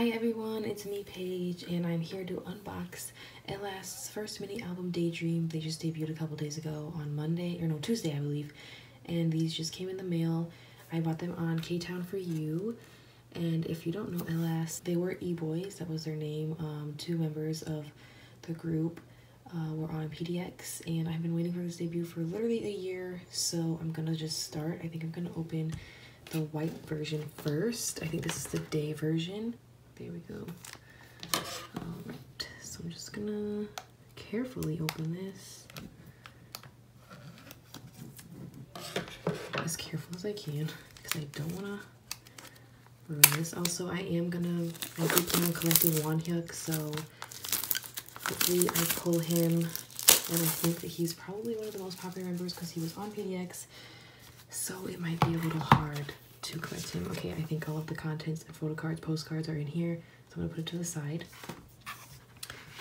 Hi everyone, it's me Paige and I'm here to unbox Elast's first mini album Daydream. They just debuted a couple days ago on Monday, or no, Tuesday I believe. And these just came in the mail. I bought them on Ktown4u. And if you don't know Elast, they were E-Boys, that was their name. Um, two members of the group uh, were on PDX and I've been waiting for this debut for literally a year. So I'm gonna just start. I think I'm gonna open the white version first. I think this is the day version. There we go. Alright, so I'm just gonna carefully open this. As careful as I can, because I don't wanna ruin this. Also, I am gonna, I do plan on collecting Wonhyuk, so hopefully I pull him. And I think that he's probably one of the most popular members because he was on PDX. So it might be a little hard to collect him. Okay, I think all of the contents, and photo cards, postcards are in here. So I'm gonna put it to the side.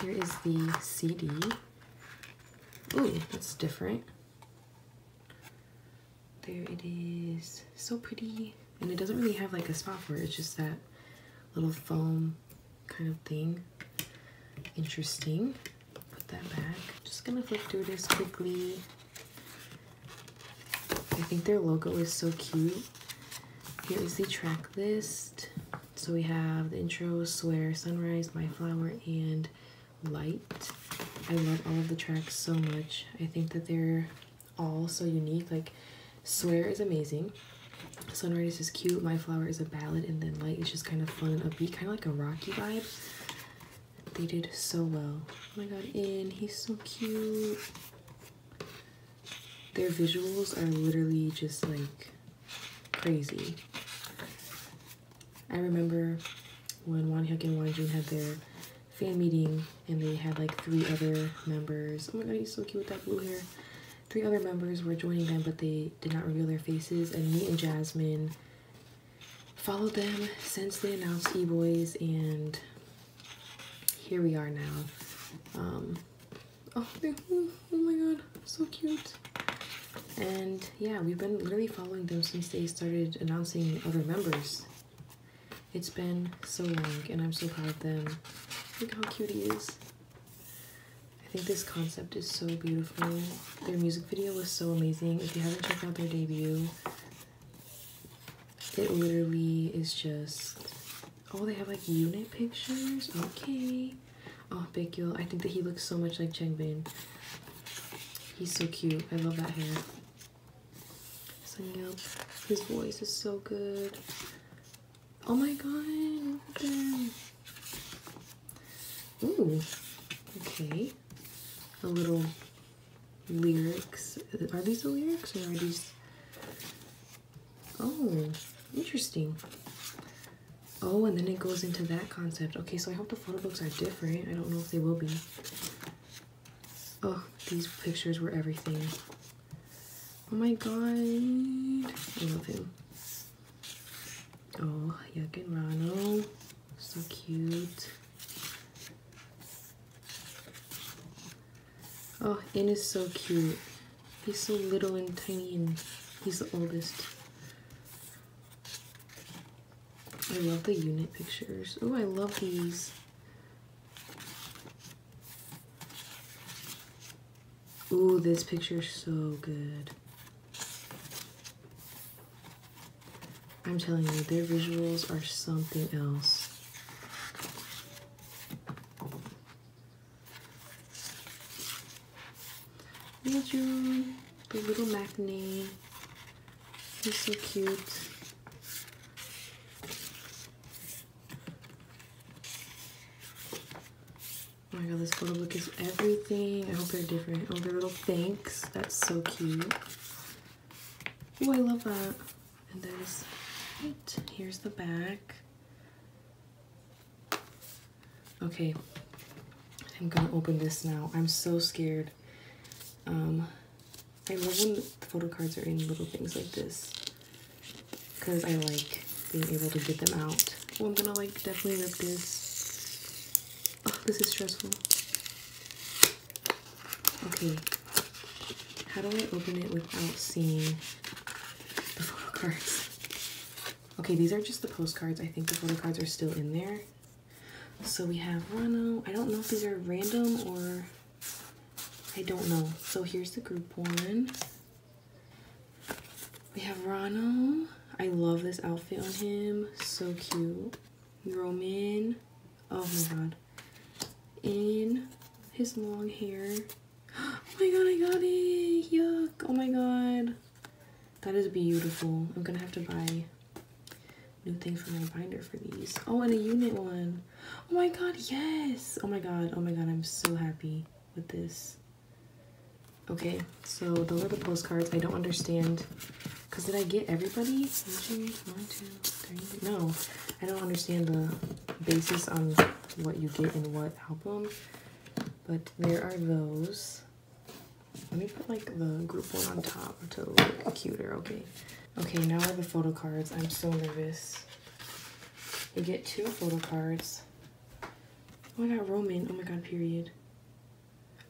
Here is the CD. Ooh, that's different. There it is. So pretty. And it doesn't really have like a spot for it. It's just that little foam kind of thing. Interesting. Put that back. Just gonna flip through this quickly. I think their logo is so cute. Here is the track list. So we have the intro, Swear, Sunrise, My Flower, and Light. I love all of the tracks so much. I think that they're all so unique. Like, Swear is amazing. Sunrise is cute. My Flower is a ballad. And then Light is just kind of fun and upbeat, kind of like a rocky vibe. They did so well. Oh my god, In, he's so cute. Their visuals are literally just like crazy. I remember when Wonhyuk and Wonjun had their fan meeting and they had like three other members. Oh my god, he's so cute with that blue hair. Three other members were joining them, but they did not reveal their faces. And me and Jasmine followed them since they announced E-Boys, and here we are now. Um, oh, oh my god, so cute. And yeah, we've been literally following them since they started announcing other members. It's been so long and I'm so proud of them. Look how cute he is. I think this concept is so beautiful. Their music video was so amazing. If you haven't checked out their debut, it literally is just... Oh, they have like unit pictures? Okay. Oh, Baekgyeol. I think that he looks so much like Changbin. He's so cute. I love that hair. His voice is so good. Oh my god, look at them. Ooh, okay. A little lyrics. Are these the lyrics or are these? Oh, interesting. Oh, and then it goes into that concept. Okay, so I hope the photo books are different. I don't know if they will be. Oh, these pictures were everything. Oh my god. I love him. Oh, and Rano. So cute. Oh, In is so cute. He's so little and tiny and he's the oldest. I love the unit pictures. Oh, I love these. Ooh, this picture is so good. I'm telling you, their visuals are something else. June, the little matinee. He's so cute. Oh my god, this photo book is everything. I hope they're different. Oh, their little thanks. That's so cute. Oh, I love that. And there's it. Here's the back. Okay, I'm gonna open this now. I'm so scared. Um, I love when the photo cards are in little things like this because I like being able to get them out. Oh, I'm gonna like definitely rip this. Oh, this is stressful. Okay, how do I open it without seeing the photo cards? Okay, these are just the postcards. I think the photo cards are still in there. So we have Rano. I don't know if these are random or I don't know. So here's the group one. We have Rano. I love this outfit on him. So cute. Roman. Oh my god. In his long hair. Oh my god, I got it. Yuck. Oh my god. That is beautiful. I'm gonna have to buy new things for my binder for these. Oh, and a unit one. Oh my god, yes. Oh my god, oh my god, I'm so happy with this. Okay, so those are the postcards. I don't understand. Because did I get everybody? One, two, three. No, I don't understand the basis on what you get in what album. But there are those. Let me put like the group one on top to look cuter, okay? Okay, now the photo cards. I'm so nervous. We get two photo cards. Oh my god, Roman. Oh my god, period.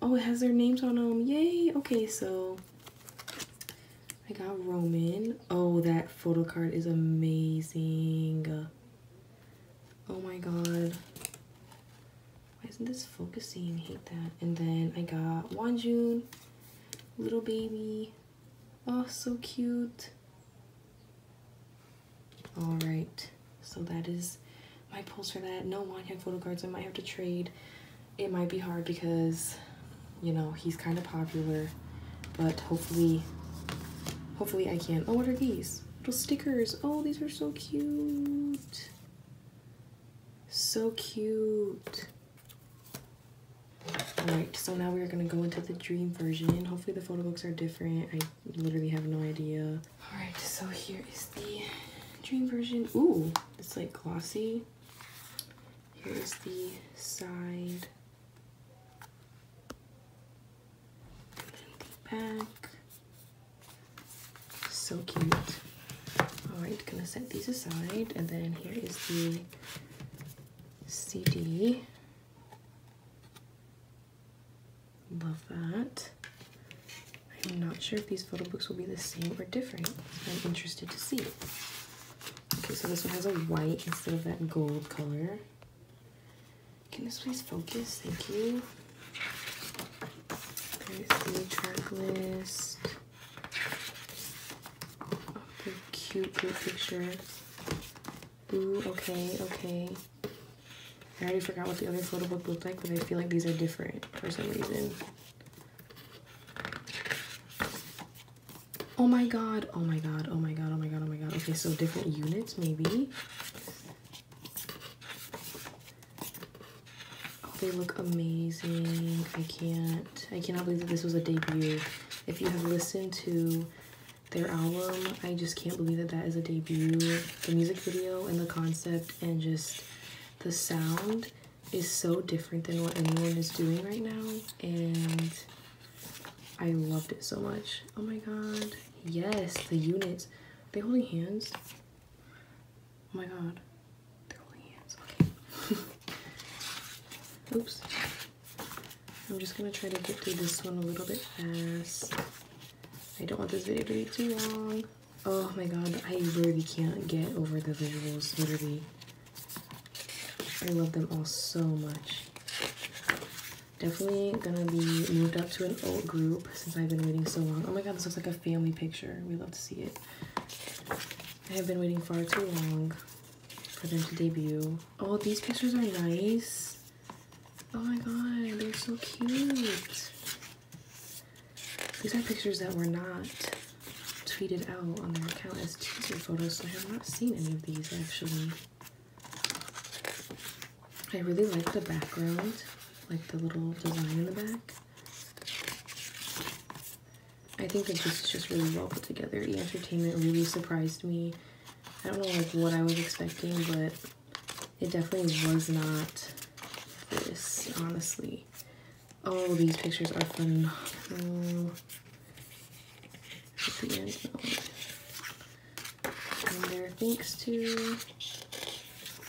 Oh, it has their names on them. Yay! Okay, so I got Roman. Oh, that photo card is amazing. Oh my god. Why isn't this focusing? I hate that. And then I got Wonjun, little baby. Oh, so cute. All right, so that is my pulls for that. No Wonhyuk photo cards. I might have to trade. It might be hard because, you know, he's kind of popular, but hopefully, hopefully I can. Oh, what are these? Little stickers. Oh, these are so cute. So cute. Alright, so now we're gonna go into the dream version. Hopefully the photo books are different. I literally have no idea. Alright, so here is the dream version. Ooh, it's like glossy. Here's the side. And the back. So cute. Alright, gonna set these aside. And then here is the CD. Love that. I'm not sure if these photo books will be the same or different. I'm interested to see. Okay, so this one has a white instead of that gold color. Can this please focus? Thank you. There's the track list. Oh, cute, cute picture. Ooh, okay, okay. I already forgot what the other photo book looked like, but I feel like these are different for some reason. Oh my god, oh my god, oh my god, oh my god, oh my god. Okay, so different units maybe. Oh, they look amazing. I can't, I cannot believe that this was a debut. If you have listened to their album, I just can't believe that that is a debut. The music video and the concept and just the sound is so different than what anyone is doing right now. And I loved it so much. Oh my god. Yes, the units. Are they holding hands? Oh my god. They're holding hands. Okay. Oops. I'm just gonna try to get through this one a little bit fast. I don't want this video to be too long. Oh my god, I literally can't get over the visuals, literally. I love them all so much. Definitely gonna be moved up to an old group since I've been waiting so long. Oh my god, this looks like a family picture. We love to see it. I have been waiting far too long for them to debut. Oh, these pictures are nice. Oh my god, they're so cute. These are pictures that were not tweeted out on their account as teaser photos, so I have not seen any of these actually. I really like the background like the little design in the back. I think that this is just really well put together. The entertainment really surprised me. I don't know like what I was expecting, but it definitely was not this, honestly. Oh, these pictures are phenomenal. Um, no. And there, thanks to.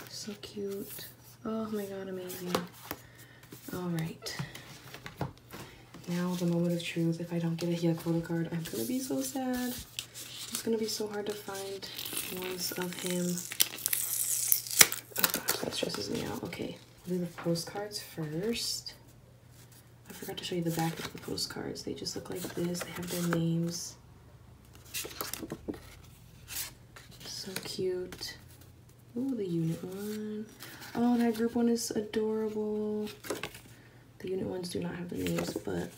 So cute. Oh my god, amazing. All right. Now the moment of truth. If I don't get a photo card, I'm gonna be so sad. It's gonna be so hard to find ones of him. Oh gosh, that stresses me out. Okay, I'll do the postcards first. I forgot to show you the back of the postcards. They just look like this. They have their names. So cute. Oh, the unit one. Oh, that group one is adorable. The unit ones do not have the names, but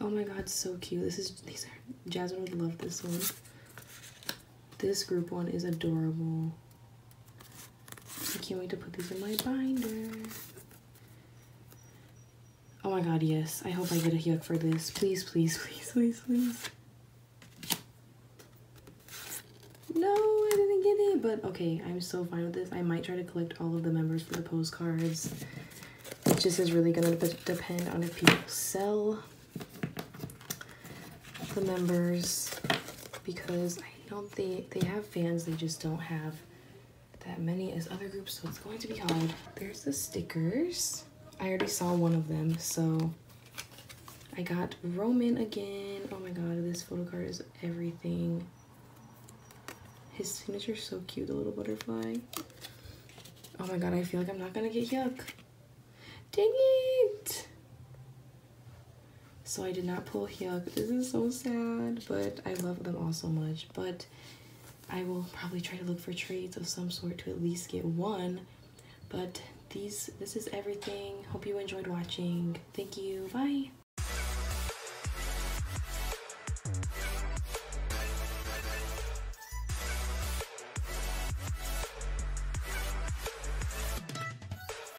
oh my god, so cute. This is these are Jasmine would love this one. This group one is adorable. I can't wait to put these in my binder. Oh my god, yes. I hope I get a Hyuk for this. Please, please, please, please, please. No, But okay, I'm so fine with this. I might try to collect all of the members for the postcards. It just is really gonna depend on if people sell the members because I they, they have fans, they just don't have that many as other groups, so it's going to be hard. There's the stickers. I already saw one of them, so I got Roman again. Oh my god, this photo card is everything. His signature so cute, the little butterfly. Oh my god, I feel like I'm not gonna get Hyuk. Dang it! So I did not pull Hyuk. This is so sad, but I love them all so much. But I will probably try to look for trades of some sort to at least get one. But these this is everything. Hope you enjoyed watching. Thank you. Bye.